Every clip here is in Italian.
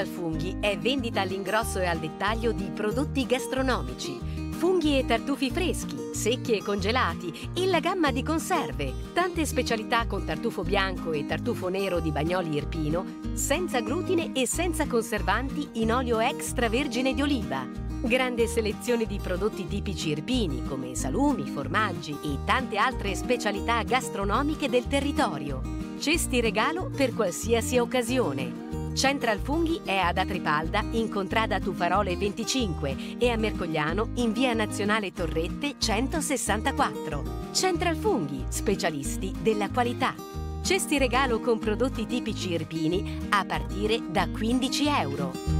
Central Funghi è vendita all'ingrosso e al dettaglio di prodotti gastronomici, funghi e tartufi freschi, secchi e congelati e la gamma di conserve, tante specialità con tartufo bianco e tartufo nero di Bagnoli Irpino, senza glutine e senza conservanti in olio extravergine di oliva. Grande selezione di prodotti tipici irpini come salumi, formaggi e tante altre specialità gastronomiche del territorio. Cesti regalo per qualsiasi occasione. Central Funghi è ad Atripalda in Contrada Tufarole 25 e a Mercogliano in Via Nazionale Torrette 164. Central Funghi, specialisti della qualità. Cesti regalo con prodotti tipici irpini a partire da 15 euro.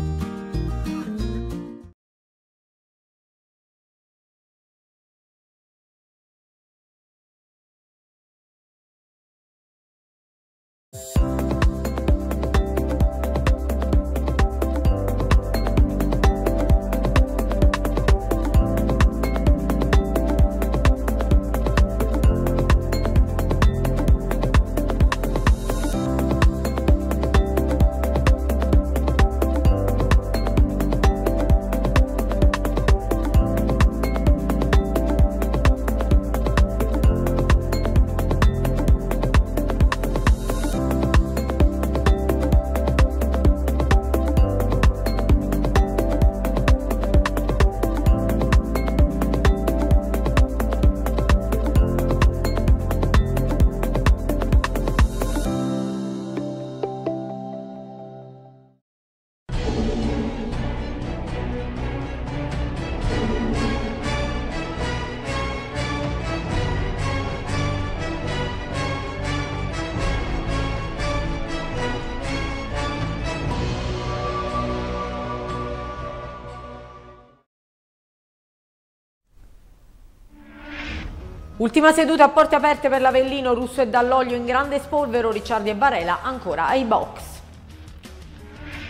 Ultima seduta a porte aperte per l'Avellino, Russo e Dall'Olio in grande spolvero, Ricciardi e Varela ancora ai box.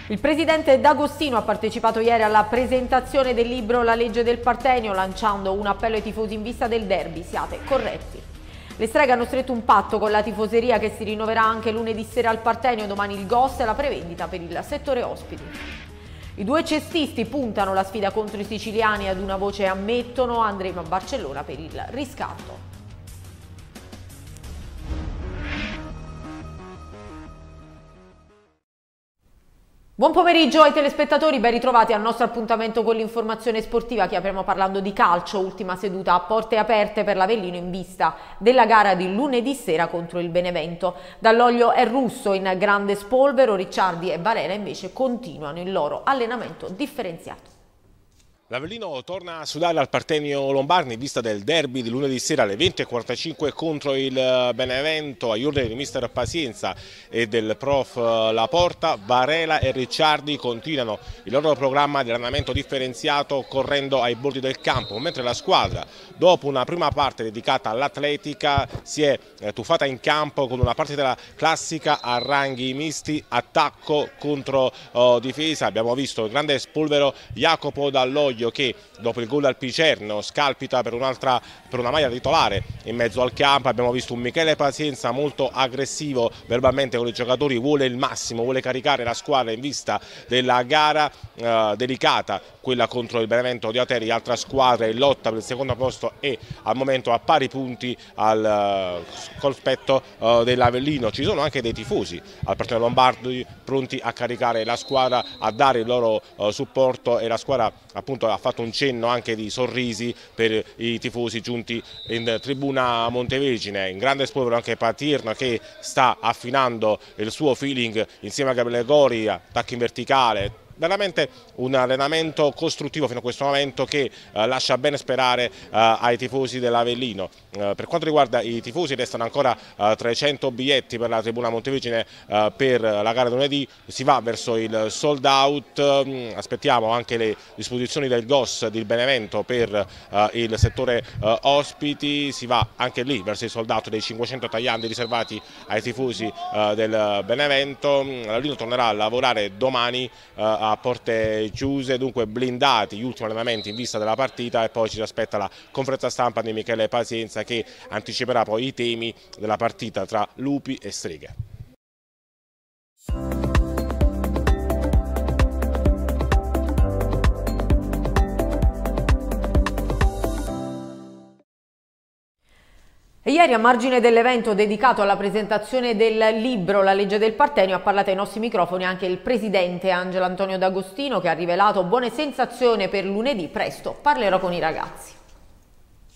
Il presidente D'Agostino ha partecipato ieri alla presentazione del libro La legge del Partenio lanciando un appello ai tifosi in vista del derby, siate corretti. Le streghe hanno stretto un patto con la tifoseria che si rinnoverà anche lunedì sera al Partenio, domani il GOS e la prevendita per il settore ospiti. I due cestisti puntano la sfida contro i siciliani ad una voce ammettono andremo a Barcellona per il riscatto. Buon pomeriggio ai telespettatori, ben ritrovati al nostro appuntamento con l'informazione sportiva che apriamo parlando di calcio, ultima seduta a porte aperte per l'Avellino in vista della gara di lunedì sera contro il Benevento. Dall'olio è russo in grande spolvero, Ricciardi e Valera invece continuano il loro allenamento differenziato. L'Avellino torna a sudare al Partenio Lombardi in vista del derby di lunedì sera alle 20.45 contro il Benevento agli ordini di mister Pazienza e del prof Laporta. Varela e Ricciardi continuano il loro programma di allenamento differenziato correndo ai bordi del campo, mentre la squadra dopo una prima parte dedicata all'atletica si è eh, tuffata in campo con una partita classica a ranghi misti, attacco contro oh, difesa. Abbiamo visto il grande spolvero Jacopo Dall'Oglio Foglio che dopo il gol al Picerno scalpita per, per una maglia titolare in mezzo al campo, abbiamo visto un Michele Pazienza molto aggressivo verbalmente con i giocatori, vuole il massimo, vuole caricare la squadra in vista della gara eh, delicata, quella contro il Benevento di Ateri, altra squadra in lotta per il secondo posto e al momento a pari punti al uh, cospetto uh, dell'Avellino. Ci sono anche dei tifosi al partito Lombardi pronti a caricare la squadra, a dare il loro uh, supporto e la squadra appunto ha fatto un cenno anche di sorrisi per i tifosi giunti in tribuna Montevergine, in grande spolvero anche Patirna che sta affinando il suo feeling insieme a Gabriele Gori, attacco in verticale, veramente un allenamento costruttivo fino a questo momento che eh, lascia bene sperare eh, ai tifosi dell'Avellino. Eh, per quanto riguarda i tifosi restano ancora 300 eh, biglietti per la tribuna Montevergine eh, per la gara lunedì, si va verso il sold out, mm, aspettiamo anche le disposizioni del GOS di Benevento per eh, il settore ospiti, si va anche lì verso il sold out dei 500 tagliandi riservati ai tifosi del Benevento, l'Avellino tornerà a lavorare domani a a porte chiuse, dunque blindati gli ultimi allenamenti in vista della partita e poi ci aspetta la conferenza stampa di Michele Pazienza che anticiperà poi i temi della partita tra lupi e streghe. Ieri a margine dell'evento dedicato alla presentazione del libro La legge del Partenio ha parlato ai nostri microfoni anche il presidente Angelo Antonio D'Agostino che ha rivelato buone sensazioni per lunedì. Presto parlerò con i ragazzi.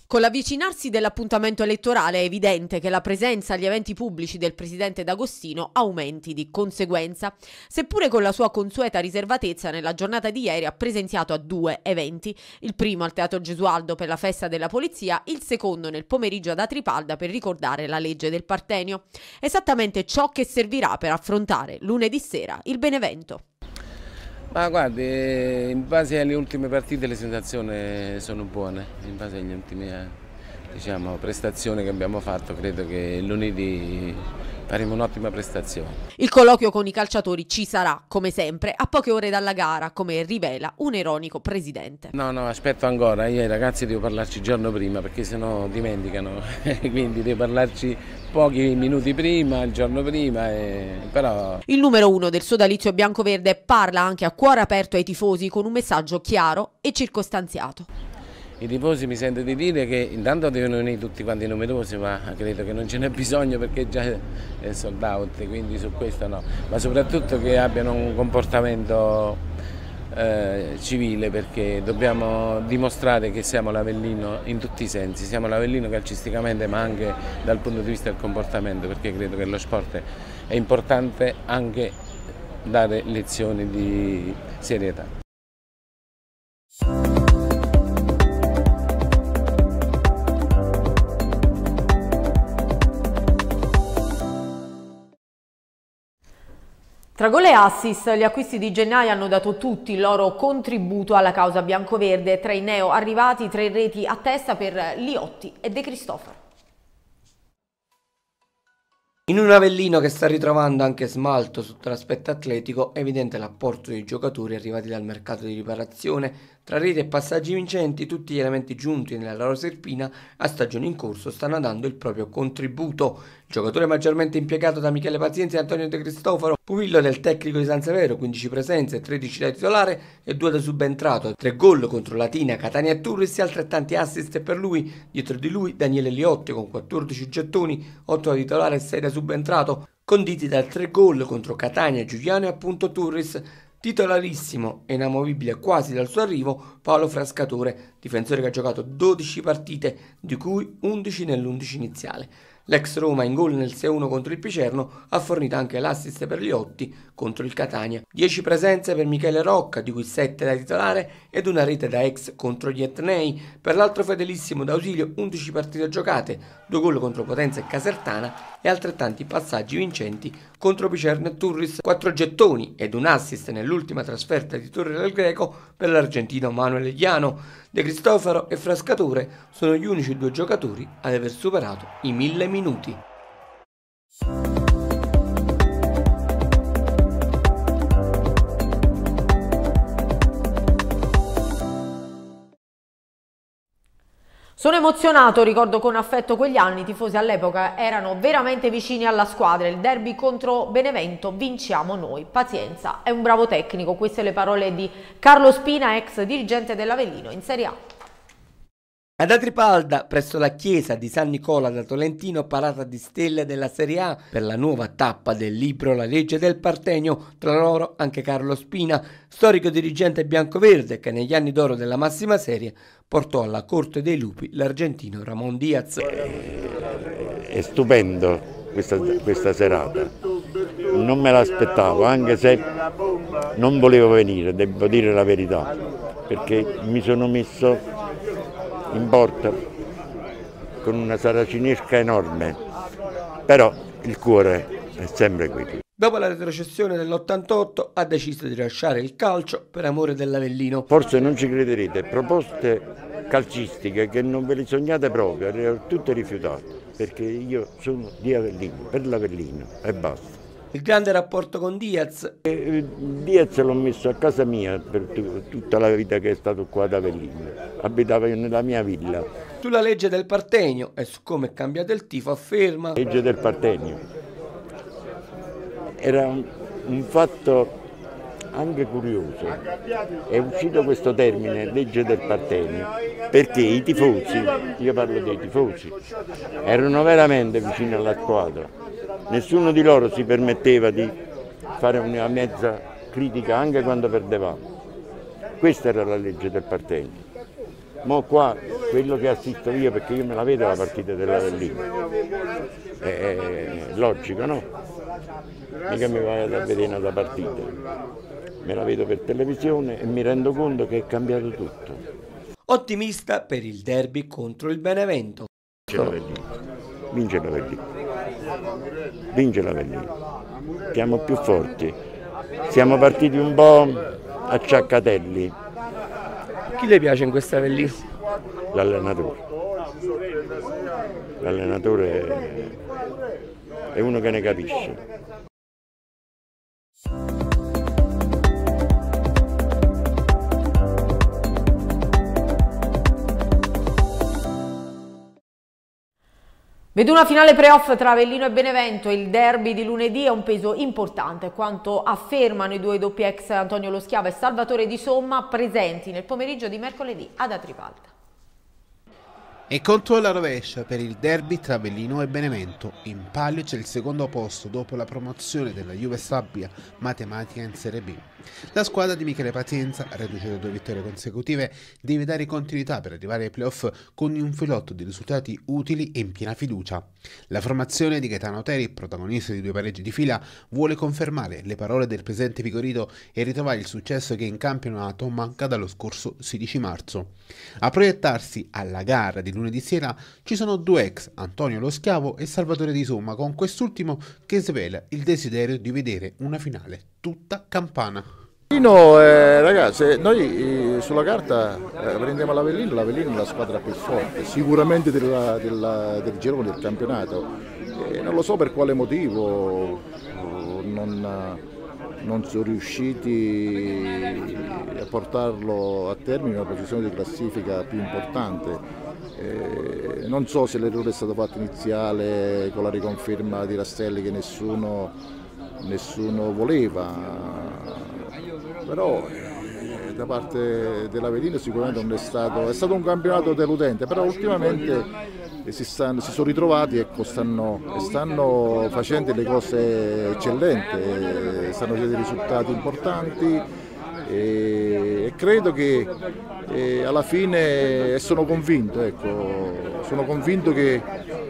Con l'avvicinarsi dell'appuntamento elettorale è evidente che la presenza agli eventi pubblici del presidente D'Agostino aumenti di conseguenza, seppure con la sua consueta riservatezza nella giornata di ieri ha presenziato a due eventi, il primo al Teatro Gesualdo per la festa della polizia, il secondo nel pomeriggio ad Atripalda per ricordare la legge del Partenio, esattamente ciò che servirà per affrontare lunedì sera il Benevento. Ma guardi, in base alle ultime partite le sensazioni sono buone, in base alle ultime diciamo, prestazioni che abbiamo fatto credo che lunedì faremo un'ottima prestazione. Il colloquio con i calciatori ci sarà, come sempre, a poche ore dalla gara, come rivela un ironico presidente. No, no, aspetto ancora, io ai ragazzi devo parlarci il giorno prima perché sennò dimenticano, quindi devo parlarci pochi minuti prima, il giorno prima, e... però... Il numero uno del sodalizio bianco-verde parla anche a cuore aperto ai tifosi con un messaggio chiaro e circostanziato. I tifosi mi sento di dire che intanto devono venire tutti quanti numerosi, ma credo che non ce n'è bisogno perché già è sold out, quindi su questo no. Ma soprattutto che abbiano un comportamento eh, civile perché dobbiamo dimostrare che siamo l'Avellino in tutti i sensi, siamo l'Avellino calcisticamente ma anche dal punto di vista del comportamento perché credo che lo sport è importante anche dare lezioni di serietà. Tra gol e assist, gli acquisti di gennaio hanno dato tutti il loro contributo alla causa biancoverde. Tra i neo arrivati, tre reti a testa per Liotti e De Cristoforo. In un Avellino che sta ritrovando anche smalto sotto l'aspetto atletico, è evidente l'apporto dei giocatori arrivati dal mercato di riparazione tra reti e passaggi vincenti, tutti gli elementi giunti nella loro serpina a stagione in corso stanno dando il proprio contributo. Giocatore maggiormente impiegato da Michele Pazienza e Antonio De Cristoforo, pupillo del tecnico di San Severo, 15 presenze, 13 da titolare e 2 da subentrato, 3 gol contro Latina, Catania e Turris e altrettanti assist per lui. Dietro di lui Daniele Liotti con 14 gettoni, 8 da titolare e 6 da subentrato, conditi da 3 gol contro Catania, Giuliano e appunto Turris. Titolarissimo e inamovibile quasi dal suo arrivo, Paolo Frascatore, difensore che ha giocato 12 partite, di cui 11 nell'11 iniziale. L'ex Roma in gol nel 6-1 contro il Picerno ha fornito anche l'assist per Liotti contro il Catania. 10 presenze per Michele Rocca, di cui 7 da titolare ed una rete da ex contro gli Etnei. Per l'altro fedelissimo d'ausilio 11 partite giocate, 2 gol contro Potenza e Casertana e altrettanti passaggi vincenti contro Picerno e Turris. 4 gettoni ed un assist nell'ultima trasferta di Torre del Greco per l'argentino Manuel Liano. De Cristoforo e Frascatore sono gli unici due giocatori ad aver superato i mille minuti. Sono emozionato, ricordo con affetto quegli anni, i tifosi all'epoca erano veramente vicini alla squadra, il derby contro Benevento, vinciamo noi, pazienza, è un bravo tecnico, queste le parole di Carlo Spina, ex dirigente dell'Avellino in Serie A. Ad Atripalda, presso la chiesa di San Nicola da Tolentino, parata di stelle della Serie A per la nuova tappa del libro La legge del Partenio, tra loro anche Carlo Spina, storico dirigente biancoverde che negli anni d'oro della massima serie portò alla corte dei lupi l'argentino Ramon Diaz. È stupendo questa, questa serata, non me l'aspettavo, anche se non volevo venire, devo dire la verità, perché mi sono messo in porta con una saracinesca enorme, però il cuore è sempre qui. Dopo la retrocessione dell'88 ha deciso di lasciare il calcio per amore dell'Avellino. Forse non ci crederete, proposte calcistiche che non ve le sognate proprio, le ho tutte rifiutate, perché io sono di Avellino, per l'Avellino e basta. Il grande rapporto con Diaz. Eh, Diaz l'ho messo a casa mia per tutta la vita che è stato qua ad Avellino. Abitava nella mia villa. Sulla legge del Partenio e su come è cambiato il tifo afferma. La legge del Partenio. Era un, un fatto anche curioso, è uscito questo termine, legge del partenio, perché i tifosi, io parlo dei tifosi, erano veramente vicini alla squadra. Nessuno di loro si permetteva di fare una mezza critica anche quando perdevamo. Questa era la legge del partenio. Ma qua quello che assisto io, perché io me la vedo la partita dell'Avellino, è, è logico, no? Mica mi vado a vedere una partita, me la vedo per televisione e mi rendo conto che è cambiato tutto. Ottimista per il derby contro il Benevento. Vince l'Avellino, vince l'Avellino, vince l'Avellino, siamo più forti, siamo partiti un po' a ciaccatelli. Chi le piace in questa Avellino? L'allenatore. L'allenatore è, è uno che ne capisce. Vedo una finale playoff tra Avellino e Benevento, il derby di lunedì ha un peso importante, quanto affermano i due doppi ex Antonio Lo Schiavo e Salvatore Di Somma presenti nel pomeriggio di mercoledì ad Atripalda. E contro la rovescia per il derby tra Avellino e Benevento. In palio c'è il secondo posto dopo la promozione della Juve Sabbia Matematica in Serie B. La squadra di Michele Pazienza, reduce da due vittorie consecutive, deve dare continuità per arrivare ai playoff con un filotto di risultati utili e in piena fiducia. La formazione di Gaetano Teri, protagonista di due pareggi di fila, vuole confermare le parole del presente Vigorito e ritrovare il successo che in campionato manca dallo scorso 16 marzo. A proiettarsi alla gara di lunedì sera ci sono due ex, Antonio Lo Schiavo e Salvatore Di Somma, con quest'ultimo che svela il desiderio di vedere una finale tutta campana. No, eh, ragazzi, noi eh, sulla carta eh, prendiamo l'Avellino, l'Avellino è la squadra più forte, sicuramente della, della, del girone del campionato. Eh, non lo so per quale motivo non, non sono riusciti a portarlo a termine una posizione di classifica più importante. Eh, non so se l'errore è stato fatto iniziale con la riconferma di Rastelli che nessuno, nessuno voleva, però eh, da parte dell'Avellino sicuramente non è stato, è stato un campionato deludente, però ultimamente si, stanno, si sono ritrovati ecco, stanno, stanno, facendo delle cose eccellenti, eh, stanno facendo risultati importanti e, credo che e alla fine sono convinto, ecco, sono convinto che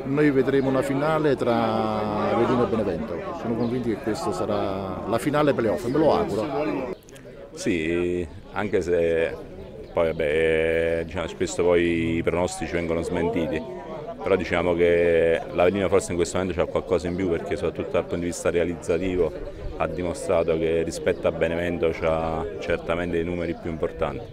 noi vedremo una finale tra Avellino e Benevento, sono convinto che questa sarà la finale playoff, me lo auguro. Sì, anche se poi vabbè, diciamo, spesso poi i pronostici vengono smentiti, però diciamo che l'Avellino forse in questo momento ha qualcosa in più perché soprattutto dal punto di vista realizzativo ha dimostrato che rispetto a Benevento ha certamente dei numeri più importanti.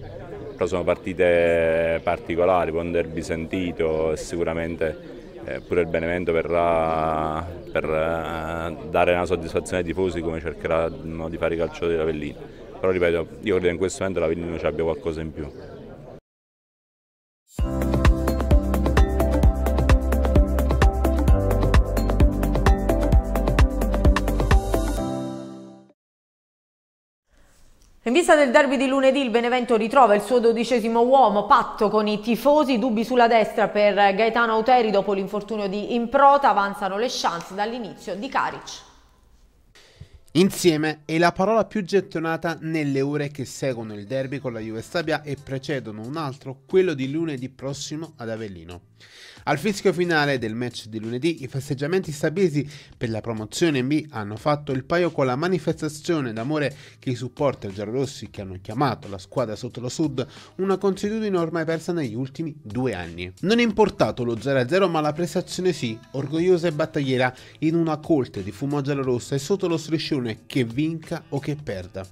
Però sono partite particolari, poi un derby sentito e sicuramente eh, pure il Benevento verrà per eh, dare una soddisfazione ai tifosi come cercheranno di fare i calciatori dell'Avellino. Però ripeto, io credo che in questo momento l'Avellino ci abbia qualcosa in più. In vista del derby di lunedì il Benevento ritrova il suo dodicesimo uomo, patto con i tifosi, dubbi sulla destra per Gaetano Auteri dopo l'infortunio di Improta, avanzano le chance dall'inizio di Caric. Insieme è la parola più gettonata nelle ore che seguono il derby con la Juve Stabia e precedono un altro, quello di lunedì prossimo ad Avellino. Al fischio finale del match di lunedì i festeggiamenti stabesi per la promozione in B hanno fatto il paio con la manifestazione d'amore che i supporter giallorossi che hanno chiamato la squadra sotto lo sud una consuetudine ormai persa negli ultimi due anni. Non è importato lo 0-0 ma la prestazione sì, orgogliosa e battagliera in una colte di fumo giallorossa e sotto lo striscione che vinca o che perda.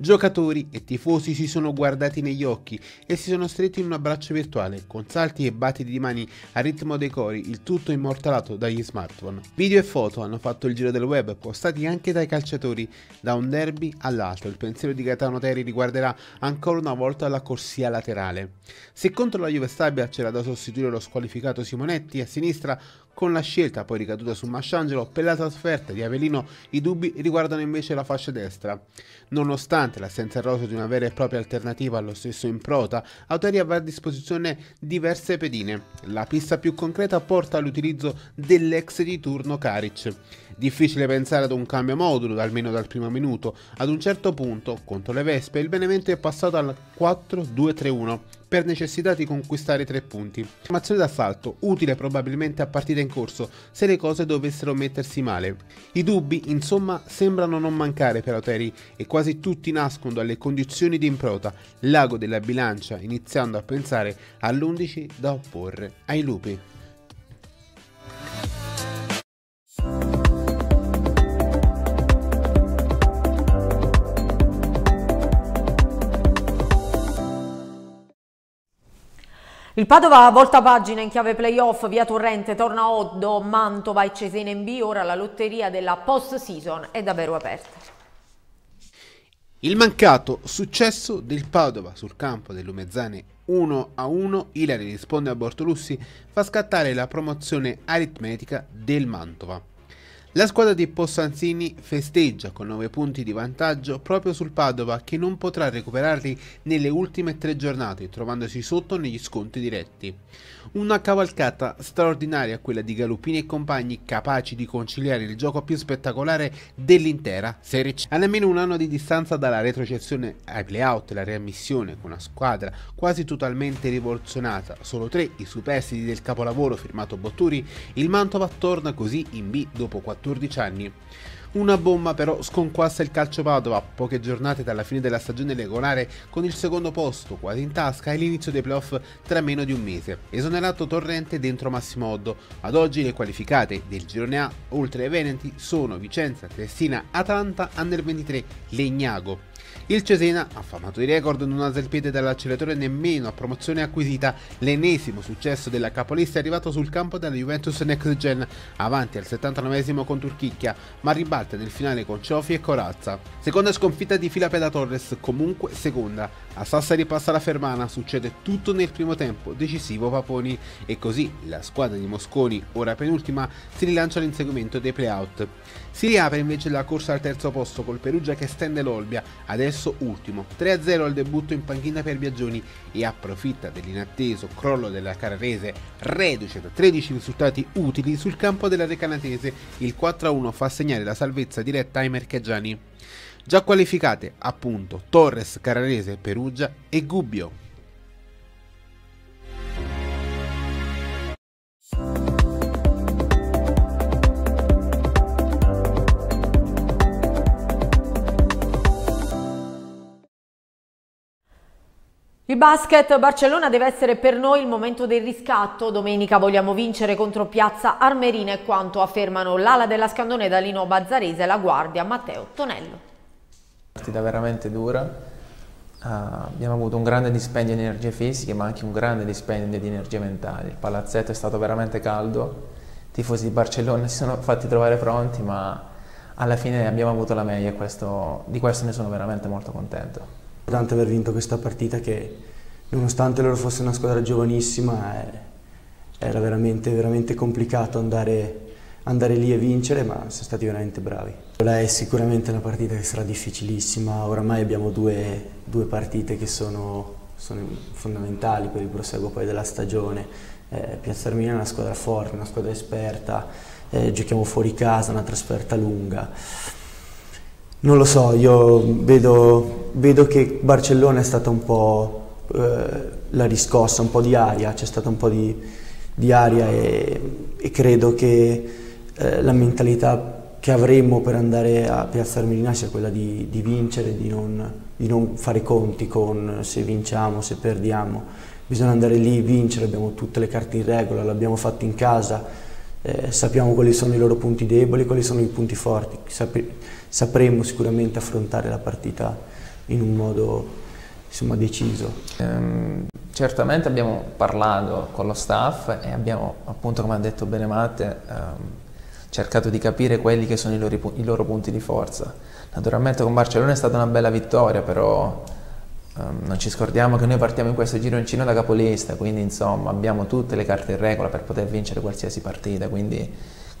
Giocatori e tifosi si sono guardati negli occhi e si sono stretti in un abbraccio virtuale con salti e battiti di mani a ritmo dei cori, il tutto immortalato dagli smartphone. Video e foto hanno fatto il giro del web, postati anche dai calciatori, da un derby all'altro. Il pensiero di Gaetano Terry riguarderà ancora una volta la corsia laterale. Se contro la Juve Stabia c'era da sostituire lo squalificato Simonetti, a sinistra Con la scelta poi ricaduta su Masciangelo per la trasferta di Avellino i dubbi riguardano invece la fascia destra. Nonostante l'assenza rosa di una vera e propria alternativa allo stesso Improta, Auteri avrà a disposizione diverse pedine. La pista più concreta porta all'utilizzo dell'ex di turno Karic. Difficile pensare ad un cambio modulo, almeno dal primo minuto. Ad un certo punto, contro le Vespe, il Benevento è passato al 4-2-3-1 per necessità di conquistare tre punti. Formazione d'assalto, utile probabilmente a partita in corso se le cose dovessero mettersi male. I dubbi, insomma, sembrano non mancare per Oteri e quasi tutti nascono dalle condizioni di improta, l'ago della bilancia, iniziando a pensare all'11 da opporre ai lupi. Il Padova volta pagina in chiave playoff, via Torrente, torna Oddo, Mantova e Cesena in B, ora la lotteria della post-season è davvero aperta. Il mancato successo del Padova sul campo dell'Umezzane 1-1, Ilari risponde a Bortolussi, fa scattare la promozione aritmetica del Mantova. La squadra di Possanzini festeggia con 9 punti di vantaggio proprio sul Padova che non potrà recuperarli nelle ultime tre giornate trovandosi sotto negli sconti diretti. Una cavalcata straordinaria quella di Galupini e compagni capaci di conciliare il gioco più spettacolare dell'intera Serie C. A nemmeno un anno di distanza dalla retrocessione ai playout e la riammissione con una squadra quasi totalmente rivoluzionata, solo tre i superstiti del capolavoro firmato Botturi, il Mantova torna così in B dopo 4 14 anni. Una bomba però sconquassa il calcio Padova poche giornate dalla fine della stagione regolare con il secondo posto quasi in tasca e l'inizio dei playoff tra meno di un mese. Esonerato Torrente dentro Massimo Oddo. Ad oggi le qualificate del girone A oltre ai Veneti sono Vicenza, Testina, Atalanta, Under 23, Legnago. Il Cesena, affamato di record, non alza il dall'acceleratore nemmeno a promozione acquisita. L'ennesimo successo della capolista è arrivato sul campo della Juventus Next Gen, avanti al 79 con Turchicchia, ma ribalta nel finale con Ciofi e Corazza. Seconda sconfitta di fila per la Torres, comunque seconda. A Sassari passa la Fermana, succede tutto nel primo tempo, decisivo Paponi, e così la squadra di Mosconi, ora penultima, si rilancia all'inseguimento dei playout. Si riapre invece la corsa al terzo posto col Perugia che stende l'Olbia, adesso ultimo. 3-0 al debutto in panchina per Biagioni e approfitta dell'inatteso crollo della Carrese, reduce da 13 risultati utili sul campo della Recanatese. Il 4-1 fa segnare la salvezza diretta ai mercheggiani. Già qualificate appunto Torres, Carrarese, Perugia e Gubbio. Il basket Barcellona deve essere per noi il momento del riscatto. Domenica vogliamo vincere contro Piazza Armerina e quanto affermano l'ala della Scandone Dalino Bazzarese e la guardia Matteo Tonello. Partita veramente dura. Uh, abbiamo avuto un grande dispendio di energie fisiche ma anche un grande dispendio di energie mentali. Il palazzetto è stato veramente caldo. I tifosi di Barcellona si sono fatti trovare pronti ma alla fine abbiamo avuto la meglio e questo, di questo ne sono veramente molto contento importante aver vinto questa partita che nonostante loro fosse una squadra giovanissima era veramente, veramente complicato andare, andare, lì e vincere ma siamo stati veramente bravi. Quella è sicuramente una partita che sarà difficilissima, oramai abbiamo due, due partite che sono, sono, fondamentali per il proseguo poi della stagione. Eh, Piazza Armina è una squadra forte, una squadra esperta, eh, giochiamo fuori casa, una trasferta lunga. Non lo so, io vedo, vedo che Barcellona è stata un po' eh, la riscossa, un po' di aria, c'è stata un po' di, di aria e, e, credo che eh, la mentalità che avremmo per andare a Piazza Armerina sia quella di, di vincere, di non, di non, fare conti con se vinciamo, se perdiamo. Bisogna andare lì, vincere, abbiamo tutte le carte in regola, l'abbiamo fatto in casa, eh, sappiamo quali sono i loro punti deboli, quali sono i punti forti. Sape sapremo sicuramente affrontare la partita in un modo insomma, deciso. Um, certamente abbiamo parlato con lo staff e abbiamo appunto come ha detto bene Matte um, cercato di capire quelli che sono i loro, i loro, punti di forza. Naturalmente con Barcellona è stata una bella vittoria però Um, non ci scordiamo che noi partiamo in questo gironcino da capolista, quindi insomma abbiamo tutte le carte in regola per poter vincere qualsiasi partita, quindi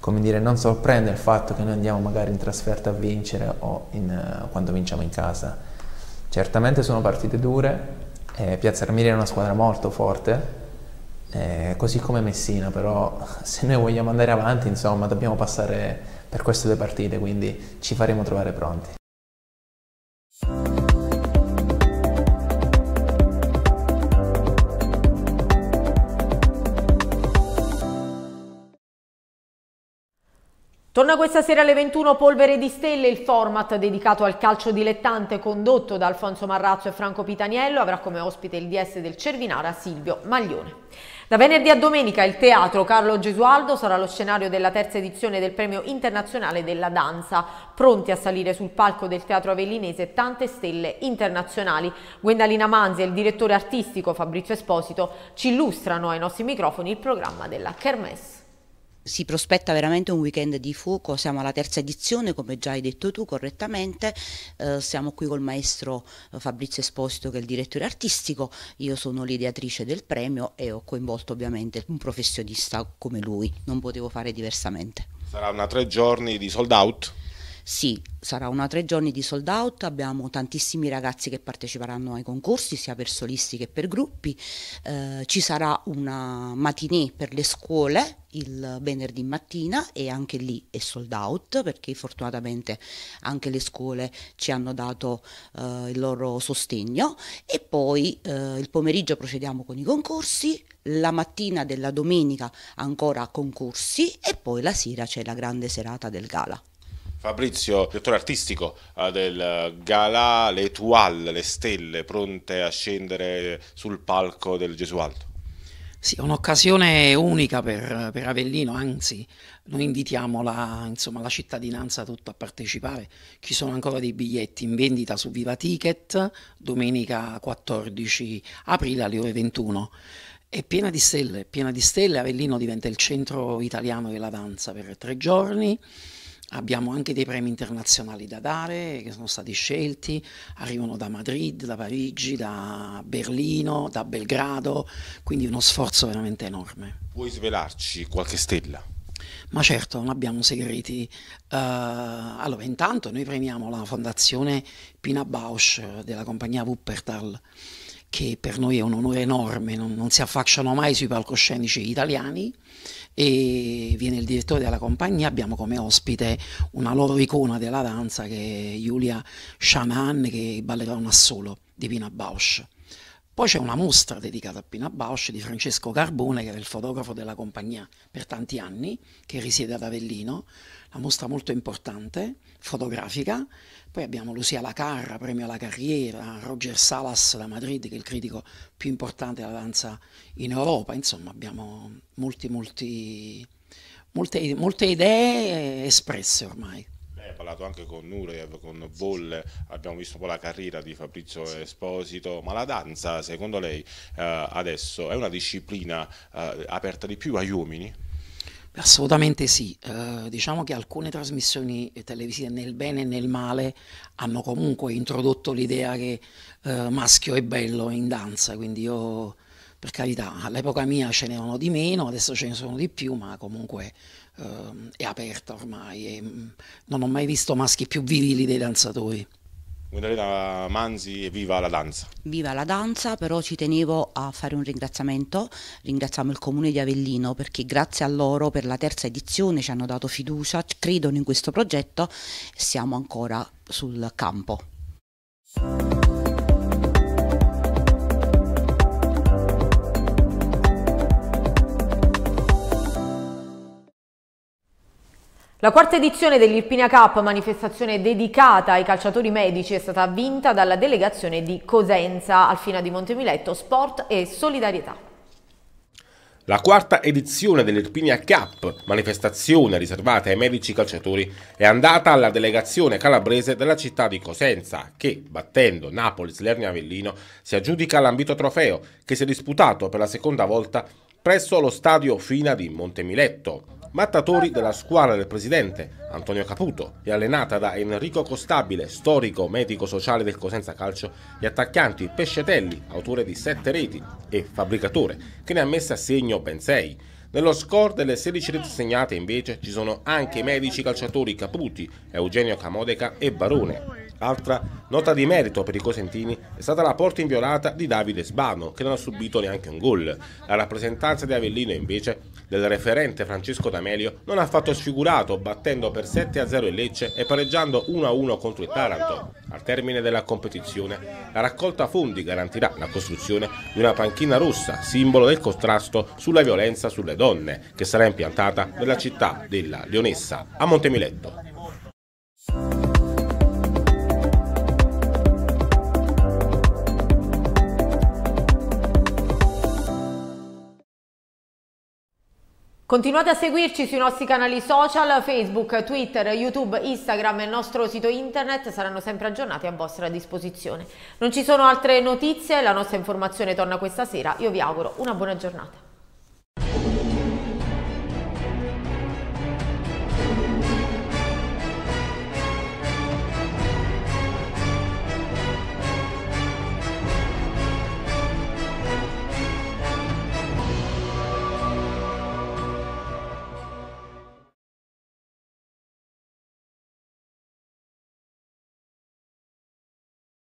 come dire non sorprende il fatto che noi andiamo magari in trasferta a vincere o in, uh, quando vinciamo in casa. Certamente sono partite dure, eh, Piazza Armiria è una squadra molto forte, eh, così come Messina, però se noi vogliamo andare avanti insomma dobbiamo passare per queste due partite, quindi ci faremo trovare pronti. Torna questa sera alle 21 Polvere di Stelle, il format dedicato al calcio dilettante condotto da Alfonso Marrazzo e Franco Pitaniello avrà come ospite il DS del Cervinara Silvio Maglione. Da venerdì a domenica il teatro Carlo Gesualdo sarà lo scenario della terza edizione del premio internazionale della danza. Pronti a salire sul palco del teatro avellinese tante stelle internazionali. Gwendalina Manzi e il direttore artistico Fabrizio Esposito ci illustrano ai nostri microfoni il programma della Kermesse. Si prospetta veramente un weekend di fuoco, siamo alla terza edizione come già hai detto tu correttamente, eh, siamo qui col maestro eh, Fabrizio Esposito che è il direttore artistico, io sono l'ideatrice del premio e ho coinvolto ovviamente un professionista come lui, non potevo fare diversamente. Sarà una tre giorni di sold out? Sì, sarà una tre giorni di sold out, abbiamo tantissimi ragazzi che parteciperanno ai concorsi sia per solisti che per gruppi, eh, ci sarà una matinée per le scuole il venerdì mattina e anche lì è sold out perché fortunatamente anche le scuole ci hanno dato eh, il loro sostegno. E poi eh, il pomeriggio procediamo con i concorsi, la mattina della domenica ancora concorsi e poi la sera c'è la grande serata del gala. Fabrizio, direttore artistico eh, del Gala L'Etoile, le stelle pronte a scendere sul palco del Gesualdo. Sì, è un'occasione unica per, per, Avellino, anzi noi invitiamo la, insomma, la, cittadinanza tutta a partecipare. Ci sono ancora dei biglietti in vendita su Viva Ticket, domenica 14 aprile alle ore 21. È piena di stelle, piena di stelle, Avellino diventa il centro italiano della danza per tre giorni. Abbiamo anche dei premi internazionali da dare che sono stati scelti, arrivano da Madrid, da Parigi, da Berlino, da Belgrado, quindi uno sforzo veramente enorme. Puoi svelarci qualche stella? Ma certo, non abbiamo segreti. Uh, allora, intanto noi premiamo la fondazione Pina Bausch della compagnia Wuppertal, che per noi è un onore enorme, non, non si affacciano mai sui palcoscenici italiani e viene il direttore della compagnia, abbiamo come ospite una loro icona della danza che è Julia Shaman che ballerà un assolo di Pina Bausch. Poi c'è una mostra dedicata a Pina Bausch di Francesco Carbone, che era il fotografo della compagnia per tanti anni, che risiede ad Avellino, una mostra molto importante, fotografica. Poi abbiamo Lucia Lacarra, premio alla carriera, Roger Salas da Madrid, che è il critico più importante della danza in Europa. Insomma, abbiamo molti, molti, molte, molte idee espresse ormai parlato anche con Nurev, con Bolle, abbiamo visto un po' la carriera di Fabrizio Esposito, ma la danza secondo lei eh, adesso è una disciplina eh, aperta di più agli uomini? Assolutamente sì, eh, diciamo che alcune trasmissioni televisive nel bene e nel male hanno comunque introdotto l'idea che eh, maschio è bello in danza, quindi io per carità all'epoca mia ce n'erano di meno, adesso ce ne sono di più, ma comunque uh, è aperta ormai e mm, non ho mai visto maschi più virili dei danzatori. Guidalina Manzi, viva la danza! Viva la danza, però ci tenevo a fare un ringraziamento, ringraziamo il comune di Avellino perché grazie a loro per la terza edizione ci hanno dato fiducia, credono in questo progetto e siamo ancora sul campo. La quarta edizione dell'Irpinia Cup, manifestazione dedicata ai calciatori medici, è stata vinta dalla delegazione di Cosenza, Alfina di Montemiletto, Sport e Solidarietà. La quarta edizione dell'Irpinia Cup, manifestazione riservata ai medici calciatori, è andata alla delegazione calabrese della città di Cosenza, che, battendo Napoli Slerni Avellino, si aggiudica l'ambito trofeo, che si è disputato per la seconda volta presso lo stadio Fina di Montemiletto. Mattatori della squadra del presidente Antonio Caputo e allenata da Enrico Costabile, storico medico sociale del Cosenza Calcio, gli attaccanti Pescetelli, autore di sette reti, e fabbricatore, che ne ha messe a segno ben sei. Nello score delle 16 reti segnate invece ci sono anche i medici calciatori Caputi, Eugenio Camodeca e Barone. Altra nota di merito per i cosentini è stata la porta inviolata di Davide Sbano, che non ha subito neanche un gol. La rappresentanza di Avellino invece del referente Francesco D'Amelio non ha fatto sfigurato battendo per 7-0 il Lecce e pareggiando 1-1 contro il Taranto. Al termine della competizione la raccolta fondi garantirà la costruzione di una panchina rossa, simbolo del contrasto sulla violenza sulle donne, che sarà impiantata nella città della Leonessa a Montemiletto. Continuate a seguirci sui nostri canali social, Facebook, Twitter, YouTube, Instagram e il nostro sito internet saranno sempre aggiornati a vostra disposizione. Non ci sono altre notizie, la nostra informazione torna questa sera, io vi auguro una buona giornata.